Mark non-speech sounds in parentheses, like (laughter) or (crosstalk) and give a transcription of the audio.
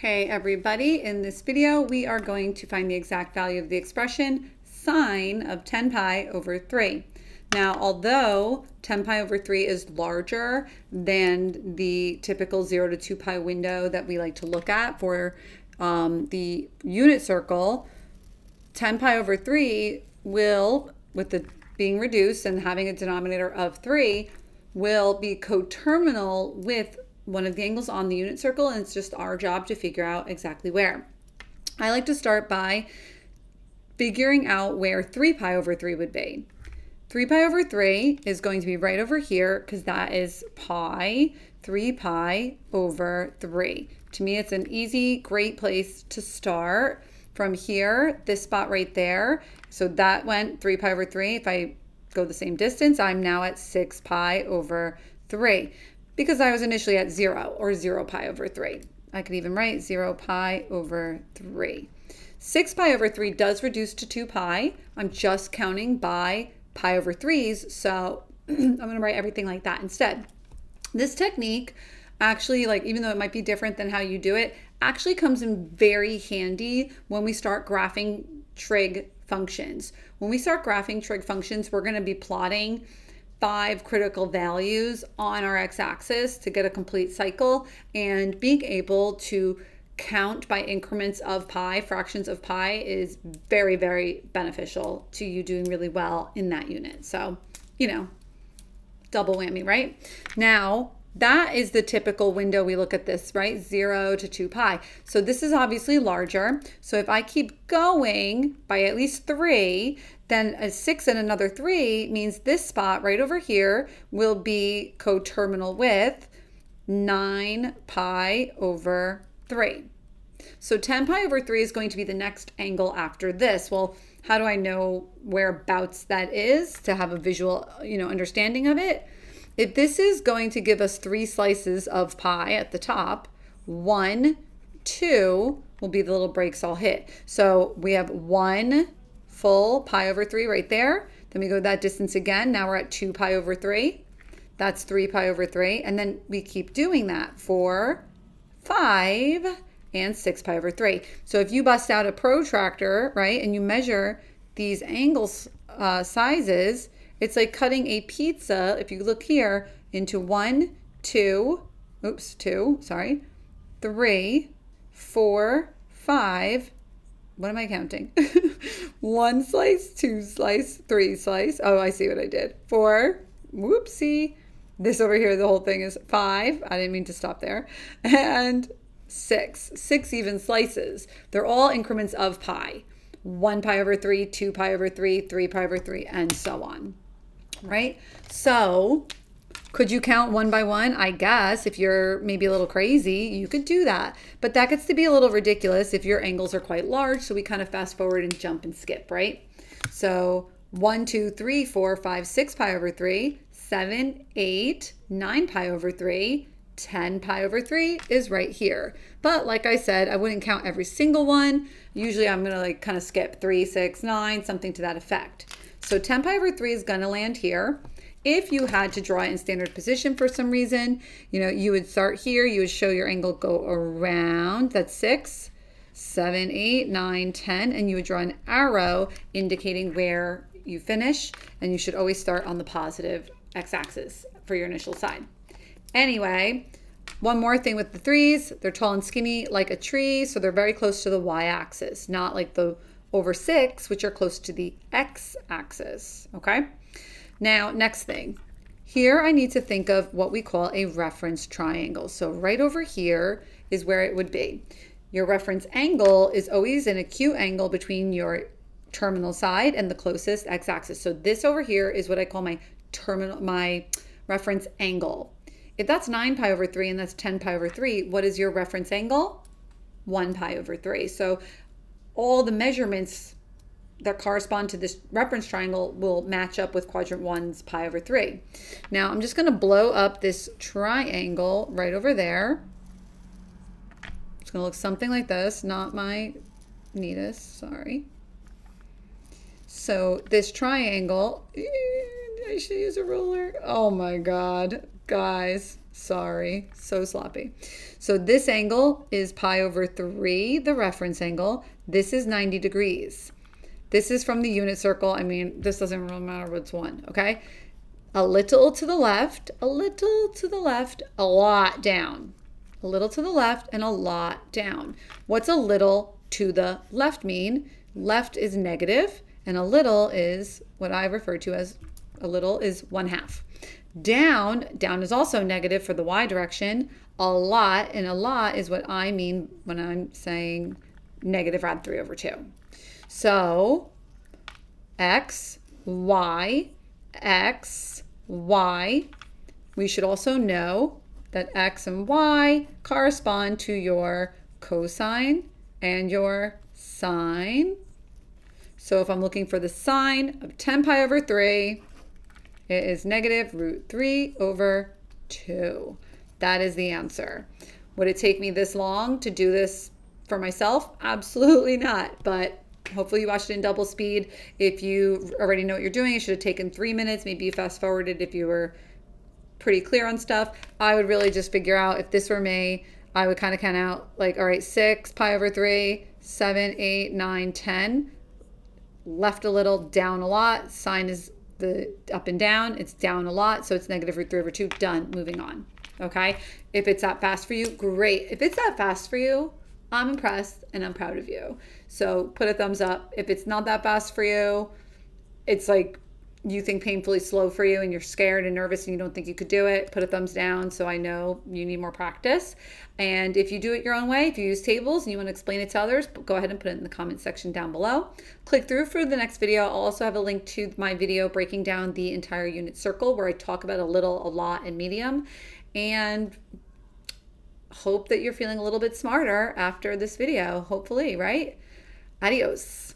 Hey everybody, in this video we are going to find the exact value of the expression sine of 10 pi over 3. Now although 10 pi over 3 is larger than the typical 0 to 2 pi window that we like to look at for um, the unit circle, 10 pi over 3 will, with the being reduced and having a denominator of 3, will be coterminal with one of the angles on the unit circle and it's just our job to figure out exactly where. I like to start by figuring out where 3 pi over 3 would be. 3 pi over 3 is going to be right over here because that is pi, 3 pi over 3. To me, it's an easy, great place to start. From here, this spot right there, so that went 3 pi over 3. If I go the same distance, I'm now at 6 pi over 3 because I was initially at 0 or 0 pi over 3. I could even write 0 pi over 3. 6 pi over 3 does reduce to 2 pi. I'm just counting by pi over 3's, so (clears throat) I'm going to write everything like that instead. This technique actually, like even though it might be different than how you do it, actually comes in very handy when we start graphing trig functions. When we start graphing trig functions, we're going to be plotting five critical values on our x-axis to get a complete cycle and being able to count by increments of pi, fractions of pi is very, very beneficial to you doing really well in that unit. So, you know, double whammy, right? Now, that is the typical window we look at this, right? Zero to two pi. So this is obviously larger. So if I keep going by at least three, then a six and another three means this spot right over here will be coterminal with nine pi over three. So 10 pi over 3 is going to be the next angle after this. Well, how do I know whereabouts that is to have a visual, you know, understanding of it? If this is going to give us three slices of pie at the top, one, two will be the little breaks I'll hit. So we have one full pi over three right there. Then we go that distance again. Now we're at two pi over three. That's three pi over three. And then we keep doing that for five and six pi over three. So if you bust out a protractor, right, and you measure these angles uh, sizes, it's like cutting a pizza, if you look here, into one, two, oops, two, sorry, three, four, five, what am I counting? (laughs) one slice, two slice, three slice. Oh, I see what I did. Four, whoopsie. This over here, the whole thing is five. I didn't mean to stop there. And six, six even slices. They're all increments of pi. One pi over three, two pi over three, three pi over three, and so on right? So could you count one by one? I guess if you're maybe a little crazy, you could do that. But that gets to be a little ridiculous if your angles are quite large. So we kind of fast forward and jump and skip, right? So one, two, three, four, five, six pi over three, seven, eight, nine pi over three, 10 pi over 3 is right here. But like I said, I wouldn't count every single one. Usually I'm going to like kind of skip 3, 6, 9, something to that effect. So 10 pi over 3 is going to land here. If you had to draw it in standard position for some reason, you know, you would start here. You would show your angle go around. That's 6, 7, 8, 9, 10. And you would draw an arrow indicating where you finish. And you should always start on the positive x-axis for your initial side. Anyway, one more thing with the threes, they're tall and skinny like a tree, so they're very close to the y-axis, not like the over 6, which are close to the x-axis, okay? Now, next thing. Here I need to think of what we call a reference triangle. So right over here is where it would be. Your reference angle is always an acute angle between your terminal side and the closest x-axis. So this over here is what I call my terminal, my reference angle. If that's 9 pi over 3 and that's 10 pi over 3, what is your reference angle? 1 pi over 3. So all the measurements that correspond to this reference triangle will match up with quadrant one's pi over three. Now I'm just gonna blow up this triangle right over there. It's gonna look something like this, not my neatest, sorry. So this triangle, I should use a ruler. Oh my God, guys, Sorry, so sloppy. So this angle is pi over 3, the reference angle. This is 90 degrees. This is from the unit circle. I mean, this doesn't really matter what's one, okay? A little to the left, a little to the left, a lot down. A little to the left and a lot down. What's a little to the left mean? Left is negative and a little is what I refer to as a little is one half. Down, down is also negative for the y direction. A lot, and a lot is what I mean when I'm saying negative rad 3 over 2. So x, y, x, y. We should also know that x and y correspond to your cosine and your sine. So if I'm looking for the sine of 10 pi over 3, it is negative root 3 over 2. That is the answer. Would it take me this long to do this for myself? Absolutely not. But hopefully you watched it in double speed. If you already know what you're doing, it should have taken three minutes. Maybe you fast forwarded if you were pretty clear on stuff. I would really just figure out if this were me, I would kind of count out like, all right, 6 pi over 3, 7, 8, 9, 10. Left a little, down a lot. Sine is the up and down, it's down a lot, so it's negative root 3 over 2. Done. Moving on. Okay? If it's that fast for you, great. If it's that fast for you, I'm impressed and I'm proud of you. So put a thumbs up. If it's not that fast for you, it's like you think painfully slow for you and you're scared and nervous and you don't think you could do it, put a thumbs down so I know you need more practice. And if you do it your own way, if you use tables and you want to explain it to others, go ahead and put it in the comment section down below. Click through for the next video. I'll also have a link to my video breaking down the entire unit circle where I talk about a little, a lot, and medium. And hope that you're feeling a little bit smarter after this video, hopefully, right? Adios.